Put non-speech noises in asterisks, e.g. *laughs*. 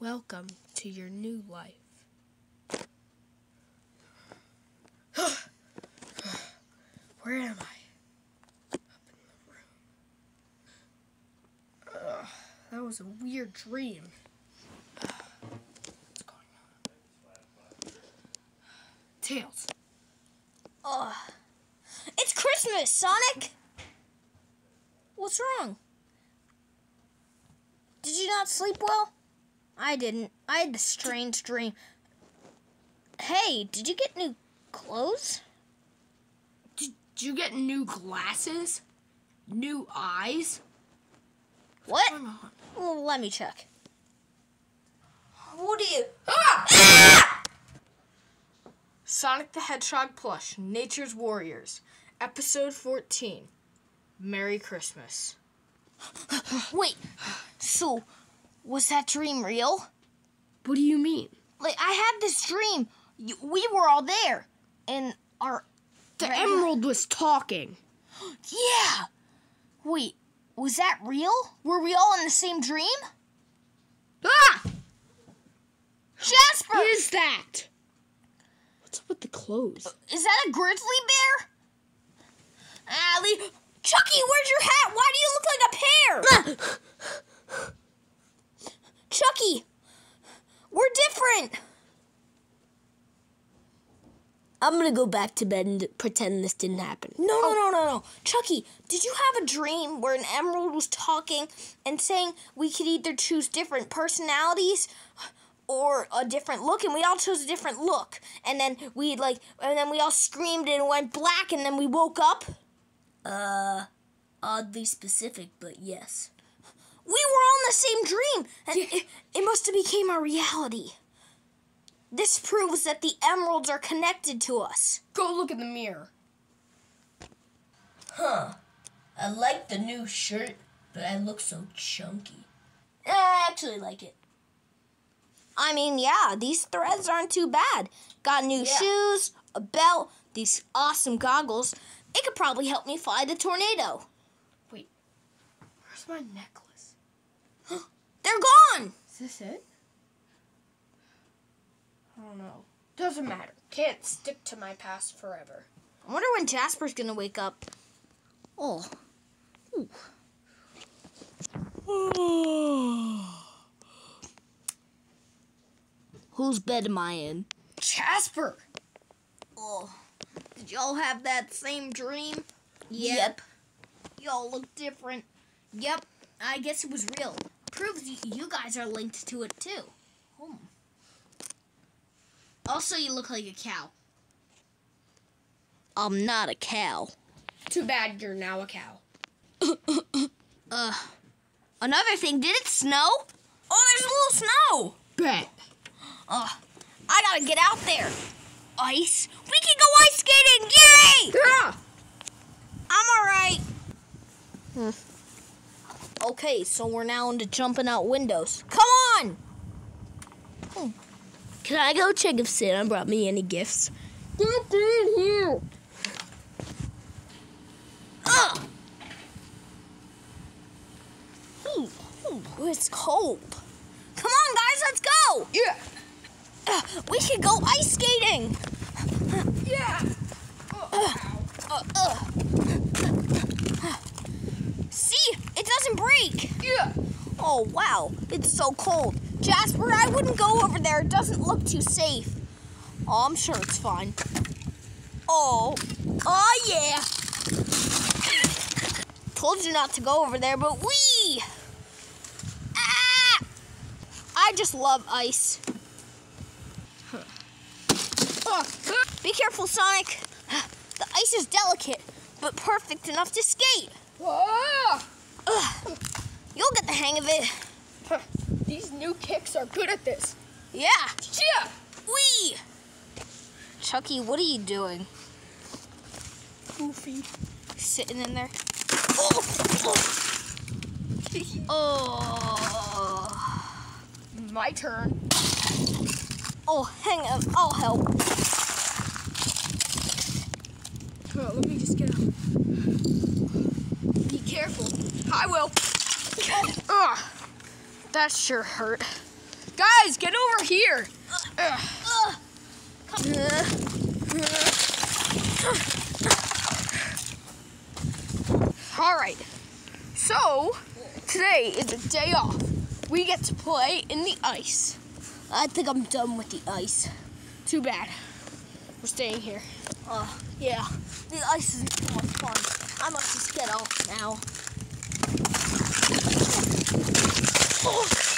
Welcome to your new life. *sighs* Where am I? Up in the room. Ugh, that was a weird dream. What's going on? Tails. Ugh. It's Christmas, Sonic! What's wrong? Did you not sleep well? I didn't. I had a strange dream. Hey, did you get new clothes? Did you get new glasses? New eyes? What? What's going on? Well, let me check. What are you? Ah! Sonic the Hedgehog plush, Nature's Warriors, episode 14. Merry Christmas. Wait, so was that dream real? What do you mean? Like, I had this dream. We were all there. And our. The Right. emerald was talking. *gasps* Yeah! Wait, was that real? Were we all in the same dream? Ah! Jasper! What is that? What's up with the clothes? Is that a grizzly bear? Allie, Chucky, where's your hat? Why do you look like a pear? Chucky, we're different. I'm gonna go back to bed and pretend this didn't happen. No, no, no, no, no. Chucky, did you have a dream where an emerald was talking and saying we could either choose different personalities or a different look and we all chose a different look. And then we like and then we all screamed and went black and then we woke up? Uh, oddly specific, but yes. We were all in the same dream, and it, it must have became our reality. This proves that the emeralds are connected to us. Go look in the mirror. Huh. I like the new shirt, but I look so chunky. I actually like it. I mean, yeah, these threads aren't too bad. Got new Yeah. shoes, a belt, these awesome goggles. It could probably help me fly the tornado. Wait, where's my necklace? *gasps* They're gone. Is this it? I don't know. Doesn't matter. Can't stick to my past forever. I wonder when Jasper's gonna wake up. Oh, *sighs* Whose bed am I in? Jasper! oh. Did y'all have that same dream? Yep. Y'all look different. Yep, I guess it was real. Proves you guys are linked to it too. Hmm. Also, you look like a cow. I'm not a cow. Too bad you're now a cow. *laughs* Uh, another thing, did it snow? Oh, there's a little snow. Bet. Uh, I gotta get out there. Ice? We can go ice skating! Yay! Ah! I'm alright. Okay, so we're now into jumping out windows. Come on! Can I go check if Santa brought me any gifts? Get in here! Ugh! Ooh, ooh, it's cold. Come on, guys, let's go! Yeah! Uh, we should go ice skating! Yeah! Uh, uh. See? It doesn't break! Yeah! Oh, wow. It's so cold. Jasper, I wouldn't go over there. It doesn't look too safe. Oh, I'm sure it's fine. Oh. Oh, yeah. Told you not to go over there, but we. Ah! I just love ice. Oh, Be careful, Sonic. The ice is delicate, but perfect enough to skate. ah! Ugh. You'll get the hang of it. Huh, These new kicks are good at this. Yeah. Yeah! Wee! Chucky, what are you doing? Goofy. Sitting in there? Oh! *laughs* Oh! My turn. Oh, hang on. I'll help. Oh, let me just get up. Be careful. I will. Ugh. That sure hurt. Guys, get over here. All right. So, today is a day off. We get to play in the ice. I think I'm done with the ice. Too bad. We're staying here. Uh, yeah, the ice too much fun. I must just get off now. Oh,